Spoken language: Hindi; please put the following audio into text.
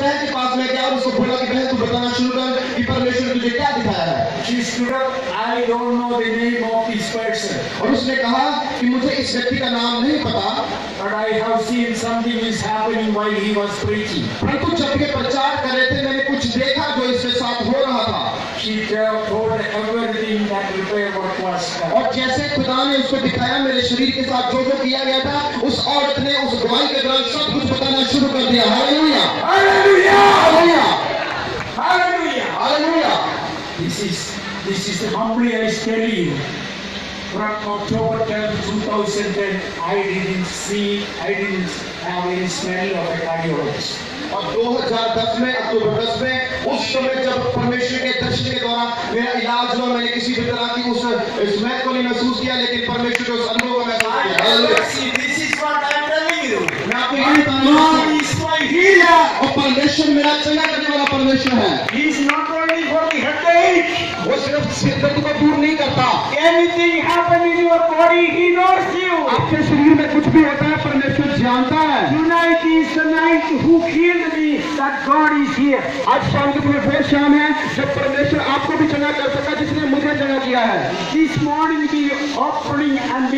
बहन के पास में गया और उसको बोला कि बहन तू बताना शुरू कर कि परमेश्वर ने तुझे क्या दिखाया है? She stood up, I don't know the name of this person, और उसने कहा कि मुझे इस व्यक्ति का नाम नहीं पता but I have seen something is happening while he was preaching. परंतु जब ये प्रचार कर रहे थे मैंने कुछ देखा जो इसके साथ हो रहा था. She told everything that repair work was done. और जैसे खुदा ने उसको दिखाया मेरे शरीर के साथ जो जो किया गया था उस औरत ने उस गवाही के दौरान सब कुछ बताना शुरू कर दिया। Hallelujah Hallelujah! Hallelujah Hallelujah! Hallelujah This is this is humbly I tell you. From October 10, 2010, I didn't see, I didn't have any smell of a cardiologist. और 2010 में अक्टूबर 10 में उस समय जब परमेश्वर के दर्शन के दौरान मेरा इलाज हुआ मैंने किसी भी तरह की उस स्मेल को नहीं महसूस किया लेकिन परमेश्वर के उस अनुभव को महसूस किया is हूँ। is. और परमेश्वर मेरा चंगा करने वाला परमेश्वर है शिद्दत को दूर नहीं करता। यहाँ पर और बॉडी ही नोटिव आपके शरीर में कुछ भी होता है परमेश्वर जानता है। आज शाम के तुम्हें फिर शाम है जब परमेश्वर आपको भी चंगा कर सका जिसने मुझे चंगा दिया है। इस मॉर्निंग की ऑफरिंग एंड